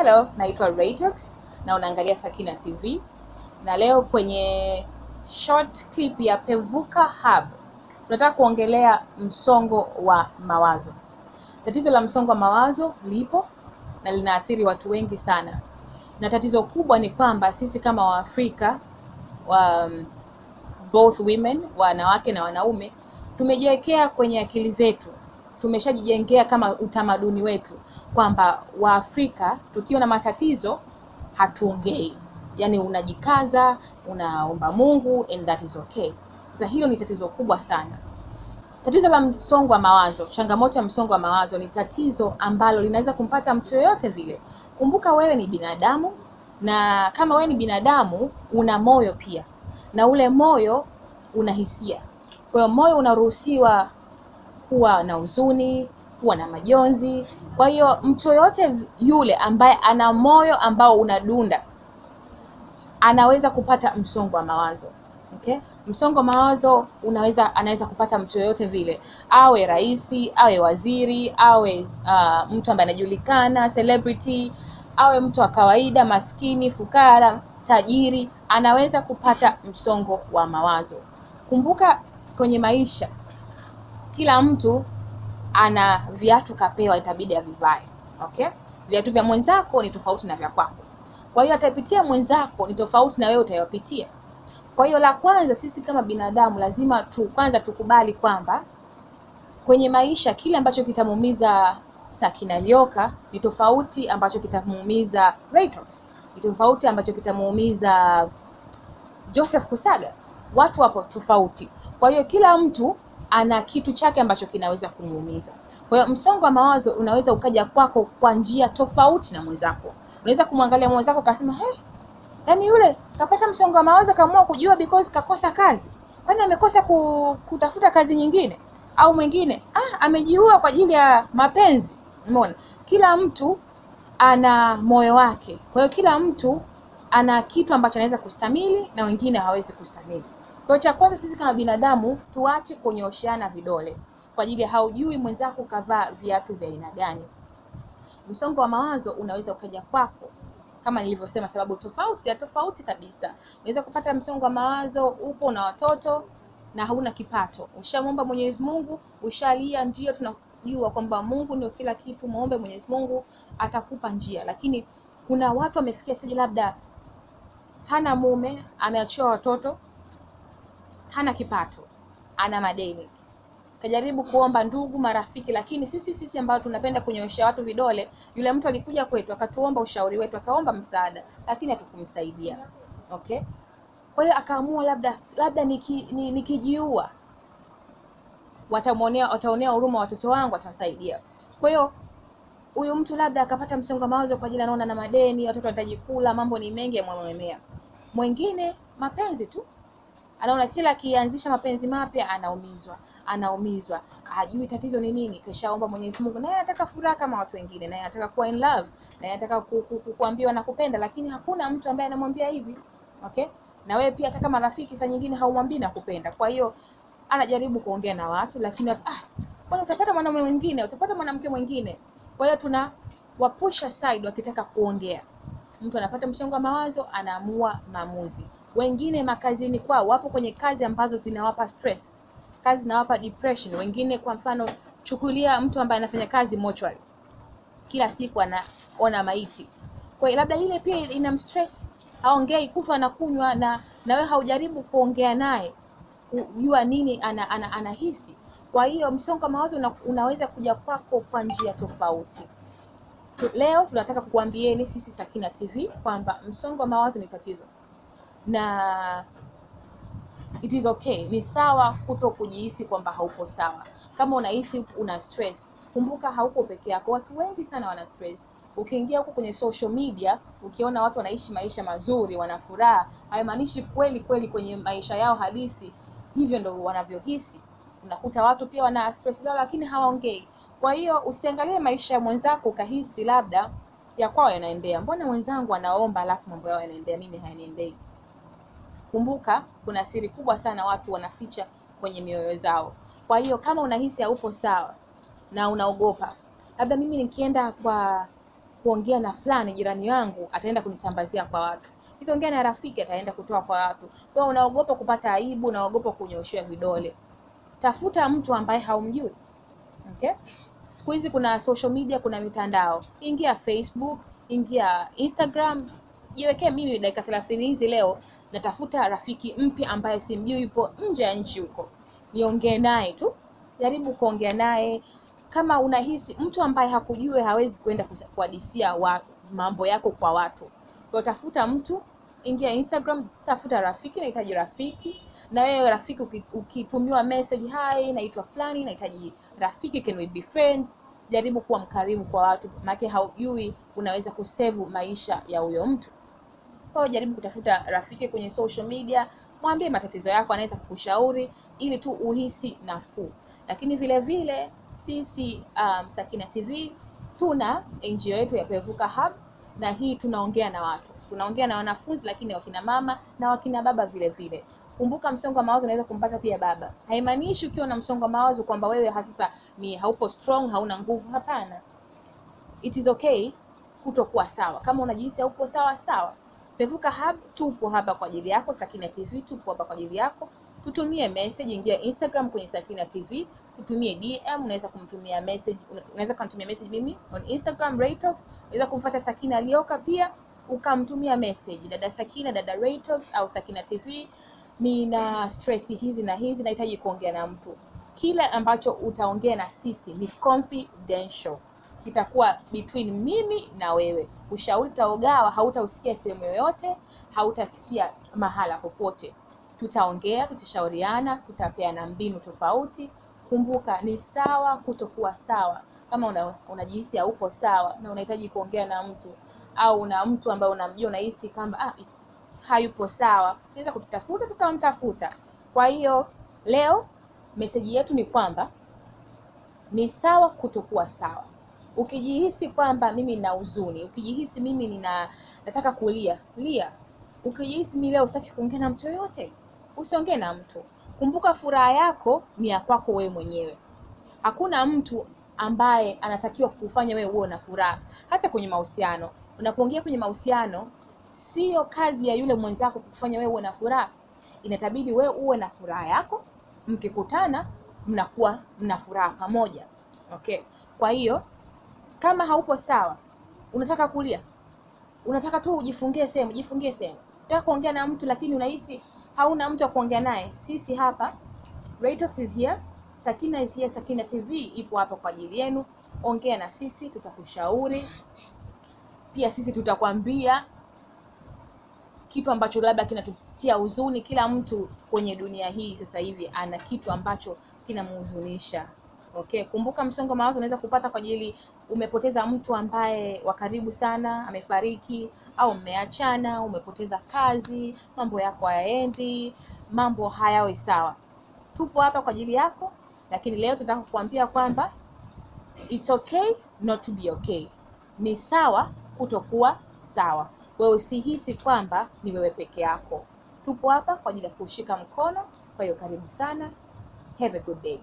Hello, naitwa Raytox na unaangalia Sakina TV na leo kwenye short clip ya Pevuka Hub tunataka kuongelea msongo wa mawazo. Tatizo la msongo wa mawazo lipo na linaathiri watu wengi sana, na tatizo kubwa ni kwamba sisi kama Waafrika wa um, both women, wanawake na wanaume, tumejiwekea kwenye akili zetu tumeshajijengea kama utamaduni wetu kwamba Waafrika tukiwa na matatizo hatuongei, yani unajikaza, unaomba Mungu and that is okay. Sasa hilo ni tatizo kubwa sana. Tatizo la msongo wa mawazo, changamoto ya msongo wa mawazo ni tatizo ambalo linaweza kumpata mtu yoyote vile. Kumbuka wewe ni binadamu, na kama wewe ni binadamu una moyo pia, na ule moyo una hisia. Kwa hiyo moyo unaruhusiwa kuwa na huzuni, kuwa na majonzi. Kwa hiyo mtu yoyote yule ambaye ana moyo ambao unadunda anaweza kupata msongo wa mawazo. Okay? Msongo wa mawazo unaweza anaweza kupata mtu yoyote vile, awe rais, awe waziri, awe uh, mtu ambaye anajulikana, celebrity, awe mtu wa kawaida, maskini, fukara, tajiri, anaweza kupata msongo wa mawazo. Kumbuka kwenye maisha kila mtu ana viatu kapewa, itabidi avivae. Okay, viatu vya mwenzako ni tofauti na vya kwako, kwa hiyo atapitia mwenzako ni tofauti na wewe utayopitia. Kwa hiyo la kwanza, sisi kama binadamu lazima tu kwanza tukubali kwamba kwenye maisha kile ambacho kitamuumiza Sakina Lyoka ni tofauti ambacho kitamuumiza Raytox, ni tofauti ambacho kitamuumiza Joseph Kusaga. Watu wapo tofauti, kwa hiyo kila mtu ana kitu chake ambacho kinaweza kumuumiza. Kwa hiyo msongo wa mawazo unaweza ukaja kwako kwa njia tofauti na mwenzako. Unaweza kumwangalia mwenzako ukasema, hey, yaani yule kapata msongo wa mawazo kaamua kujua because kakosa kazi, kwani amekosa ku, kutafuta kazi nyingine? Au mwingine ah, amejiua kwa ajili ya mapenzi. Umeona, kila mtu ana moyo wake. Kwa hiyo kila mtu ana kitu ambacho anaweza kustamili na wengine hawezi kustamili. Kwa cha kwanza sisi kama binadamu tuache kunyosheana vidole kwa ajili ya haujui mwenzako kavaa viatu vya aina gani. Msongo wa mawazo unaweza ukaja kwako kama nilivyosema, sababu tofauti ya tofauti kabisa. Unaweza kupata msongo wa mawazo, upo na watoto na hauna kipato, ushamwomba Mwenyezi Mungu, ushalia, ndio tunajua kwamba Mungu ndio kila kitu, muombe Mwenyezi Mungu atakupa njia, lakini kuna watu wamefikia stage, labda hana mume, ameachiwa watoto hana kipato, ana madeni, kajaribu kuomba ndugu, marafiki, lakini sisi sisi ambao tunapenda kunyoosha watu vidole, yule mtu alikuja kwetu akatuomba ushauri wetu, akaomba msaada, lakini hatukumsaidia. Okay, kwa hiyo akaamua labda labda niki, ni, nikijiua watamwonea wataonea huruma watoto wangu, watasaidia. Kwa hiyo huyu mtu labda akapata msongo wa mawazo kwa ajili anaona na madeni, watoto wanahitaji kula, mambo ni mengi yamwememea. Mwingine mapenzi tu anaona kila akianzisha mapenzi mapya anaumizwa, anaumizwa, hajui tatizo ni nini. Kishaomba Mwenyezi Mungu, naye anataka furaha kama watu wengine, naye anataka kuwa in love, naye anataka ku, ku, ku, kuambiwa nakupenda, lakini hakuna mtu ambaye anamwambia hivi. Okay, na wewe pia, hata kama rafiki, saa nyingine haumwambii nakupenda. Kwa hiyo anajaribu kuongea na watu, lakini ah, bwana, utapata mwanamume mwingine, utapata mwanamke mwingine. Kwa hiyo tuna wapusha side wakitaka kuongea mtu anapata msongo wa mawazo, anaamua maamuzi. Wengine makazini kwao, wapo kwenye kazi ambazo zinawapa stress, kazi zinawapa depression. Wengine kwa mfano, chukulia mtu ambaye anafanya kazi mochwari, kila siku anaona maiti, kwa hiyo labda ile pia inamstress, haongei, kutwa anakunywa, na na wewe haujaribu kuongea naye kujua nini ana, ana, anahisi. Kwa hiyo msongo wa mawazo una, unaweza kuja kwako kwa njia tofauti. Leo tunataka kukuambieni sisi Sakina TV kwamba msongo wa mawazo ni tatizo na it is okay, ni sawa kuto kujihisi kwamba hauko sawa. Kama unahisi una stress, kumbuka hauko peke yako. Watu wengi sana wana stress. Ukiingia huko kwenye social media, ukiona watu wanaishi maisha mazuri, wana furaha, haimaanishi kweli kweli kwenye maisha yao halisi hivyo ndo wanavyohisi. Unakuta watu pia wana stress zao, lakini hawaongei. Kwa hiyo usiangalie maisha ya mwenzako ukahisi labda ya kwao yanaendea, mbona mwenzangu anaomba alafu mambo yao yanaendea, mimi hayaniendei. Kumbuka kuna siri kubwa sana watu wanaficha kwenye mioyo zao. Kwa hiyo kama unahisi haupo sawa na unaogopa, labda mimi nikienda kwa kuongea na fulani jirani yangu ataenda kunisambazia kwa watu nikiongea na rafiki ataenda kutoa kwa watu kwa hiyo unaogopa kupata aibu unaogopa kunyoshewa vidole tafuta mtu ambaye haumjui okay? Siku hizi kuna social media kuna mitandao. Ingia facebook ingia instagram jiwekee mimi dakika thelathini hizi leo natafuta rafiki mpya ambaye simjui yupo nje ya nchi huko. Niongee naye tu jaribu kuongea naye. Kama unahisi mtu ambaye hakujue hawezi kwenda kuhadisia wa mambo yako kwa watu. Kwa tafuta mtu ingia instagram tafuta rafiki nahitaji rafiki na wewe rafiki ukitumiwa message hai naitwa fulani nahitaji rafiki can we be friends? Jaribu kuwa mkarimu kwa watu maake haujui unaweza kusevu maisha ya huyo mtu. Kwao jaribu kutafuta rafiki kwenye social media mwambie matatizo yako anaweza kukushauri ili tu uhisi nafuu. Lakini vile vile sisi um, sakina tv tuna ngo yetu ya pevuka hub na hii tunaongea na watu. Tunaongea na wanafunzi lakini wakina mama na wakina baba vile vile kumbuka msongo wa mawazo unaweza kumpata pia baba. Haimaanishi ukiwa na msongo wa mawazo kwamba wewe sasa ni haupo strong hauna nguvu. Hapana. It is okay kutokuwa sawa. Kama unajihisi haupo sawa sawa. Pevuka hub tupo hapa kwa ajili yako sakina tv tupo hapa kwa ajili yako. Tutumie message ingia instagram kwenye sakina tv tutumie dm unaweza kumtumia message unaweza kumtumia message mimi on instagram raytox. Unaweza kumfuata sakina alioka pia ukamtumia message. Dada sakina dada raytox au sakina tv nina stress hizi na hizi nahitaji kuongea na mtu. Kile ambacho utaongea na sisi ni confidential. Kitakuwa between mimi na wewe. Ushauri utaogawa hautausikia sehemu yoyote hautasikia mahala popote. Tutaongea tutashauriana tutapeana mbinu tofauti. Kumbuka ni sawa kutokuwa sawa. Kama una, unajihisi haupo sawa na unahitaji kuongea na mtu au una mtu ambaye unamjua unahisi kwamba ah, hayupo sawa unaweza kututafuta tukamtafuta. Kwa hiyo leo meseji yetu ni kwamba ni sawa kutokuwa sawa. Ukijihisi kwamba mimi nina huzuni ukijihisi mimi nina nataka kulia lia. Ukijihisi mimi leo sitaki kuongea na mtu yoyote usiongee na mtu. Kumbuka furaha yako ni ya kwako wewe mwenyewe. Hakuna mtu ambaye anatakiwa kufanya wewe uwe na furaha. Hata kwenye mahusiano unapoongea kwenye mahusiano sio kazi ya yule mwenzako kufanya wewe uwe na furaha. Inatabidi wewe uwe na furaha yako mkikutana mnakuwa mna furaha pamoja. Okay. Kwa hiyo kama haupo sawa unataka kulia unataka tu ujifungie sehemu jifungie sehemu. Unataka kuongea na mtu lakini unahisi hauna mtu wa kuongea naye sisi hapa Raytox is here sakina is here sakina tv ipo hapa kwa ajili yenu. Ongea na sisi tutakushauri. Pia sisi tutakwambia kitu ambacho labda kinatutia huzuni kila mtu kwenye dunia hii sasa hivi ana kitu ambacho kinamhuzunisha okay kumbuka msongo wa mawazo unaweza kupata kwa ajili umepoteza mtu ambaye wa karibu sana amefariki au mmeachana umepoteza kazi mambo yako hayaendi mambo hayawi sawa. Tupo hapa kwa ajili yako lakini leo tunataka kukuambia kwamba it's okay not to be okay. Ni sawa kutokuwa sawa wewe usihisi kwamba ni wewe peke yako. Tupo hapa kwa ajili ya kushika mkono. Kwa hiyo karibu sana. Have a good day